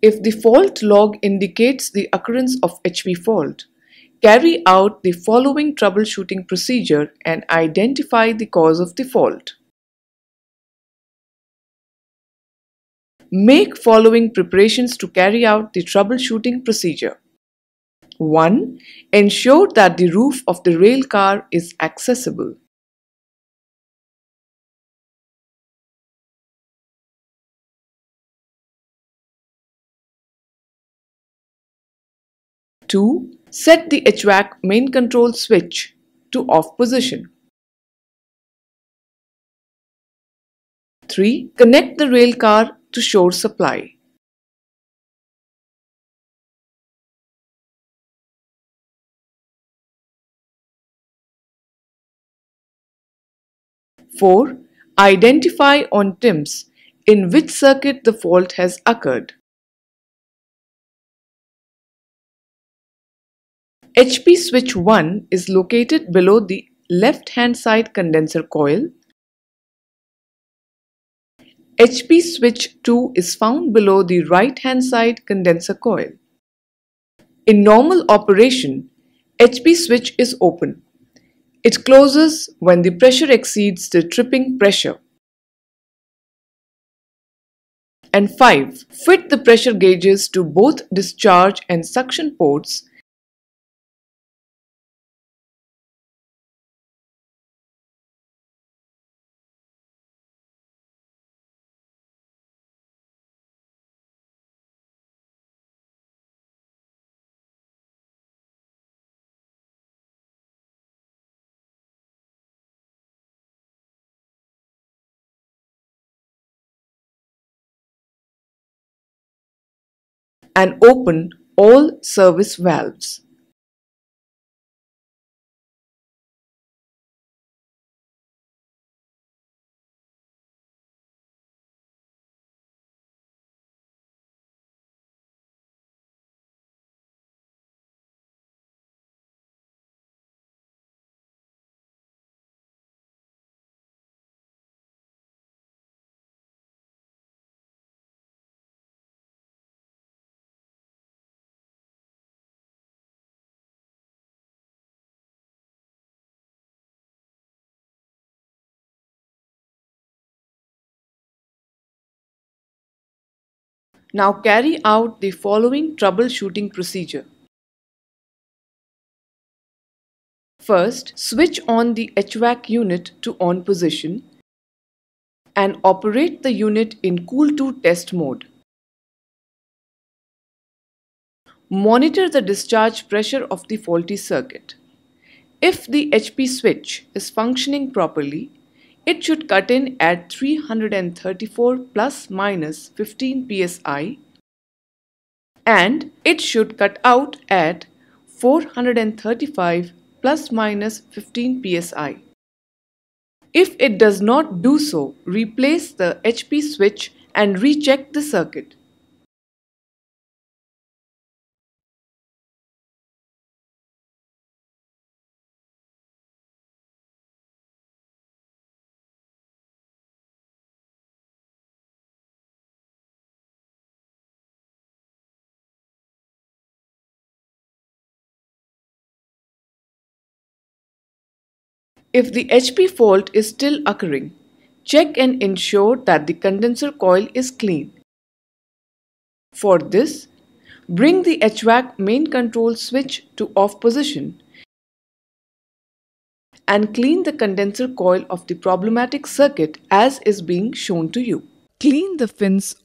If the fault log indicates the occurrence of HP fault, carry out the following troubleshooting procedure and identify the cause of the fault. Make following preparations to carry out the troubleshooting procedure. 1. Ensure that the roof of the rail car is accessible. 2. Set the HVAC main control switch to off position. 3. Connect the rail car to shore supply. Four, identify on TIMS in which circuit the fault has occurred. HP switch 1 is located below the left-hand side condenser coil. HP switch 2 is found below the right-hand side condenser coil. In normal operation, HP switch is open. It closes when the pressure exceeds the tripping pressure. And 5. Fit the pressure gauges to both discharge and suction ports and open all service valves. Now carry out the following troubleshooting procedure. First, switch on the HVAC unit to on position and operate the unit in cool to test mode. Monitor the discharge pressure of the faulty circuit. If the HP switch is functioning properly, it should cut in at 334 plus minus 15 psi and it should cut out at 435 plus minus 15 psi. If it does not do so, replace the HP switch and recheck the circuit. If the HP fault is still occurring, check and ensure that the condenser coil is clean. For this, bring the HVAC main control switch to off position and clean the condenser coil of the problematic circuit as is being shown to you. Clean the fins